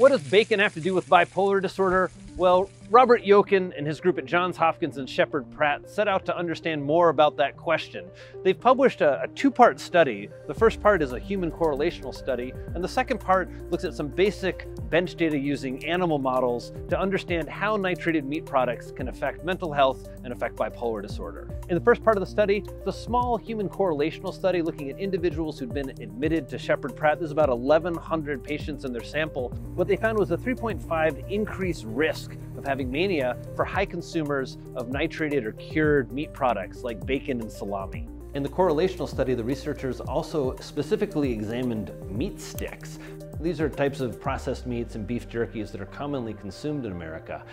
What does bacon have to do with bipolar disorder? Well, Robert Yolken and his group at Johns Hopkins and Sheppard Pratt set out to understand more about that question. They've published a, a two-part study. The first part is a human correlational study, and the second part looks at some basic bench data using animal models to understand how nitrated meat products can affect mental health and affect bipolar disorder. In the first part of the study, the small human correlational study looking at individuals who'd been admitted to Sheppard Pratt. There's about 1,100 patients in their sample. What they found was a 3.5 increased risk of having mania for high consumers of nitrated or cured meat products like bacon and salami. In the correlational study, the researchers also specifically examined meat sticks. These are types of processed meats and beef jerkies that are commonly consumed in America.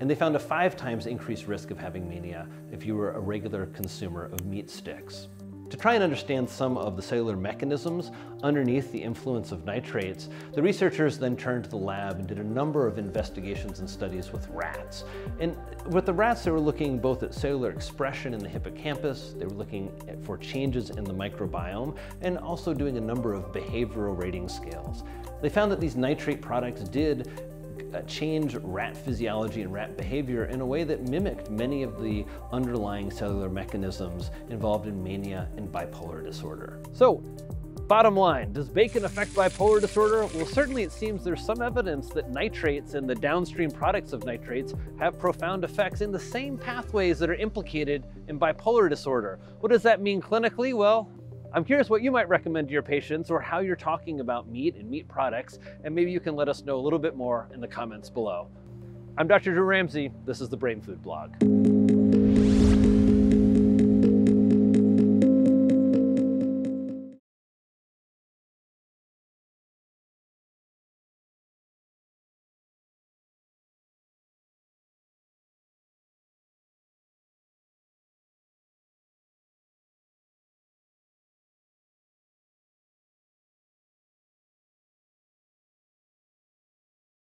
And they found a five times increased risk of having mania if you were a regular consumer of meat sticks. To try and understand some of the cellular mechanisms underneath the influence of nitrates, the researchers then turned to the lab and did a number of investigations and studies with rats. And with the rats, they were looking both at cellular expression in the hippocampus, they were looking for changes in the microbiome, and also doing a number of behavioral rating scales. They found that these nitrate products did change rat physiology and rat behavior in a way that mimicked many of the underlying cellular mechanisms involved in mania and bipolar disorder. So, Bottom line, does bacon affect bipolar disorder? Well, certainly it seems there's some evidence that nitrates and the downstream products of nitrates have profound effects in the same pathways that are implicated in bipolar disorder. What does that mean clinically? Well, I'm curious what you might recommend to your patients or how you're talking about meat and meat products, and maybe you can let us know a little bit more in the comments below. I'm Dr. Drew Ramsey. This is the Brain Food Blog.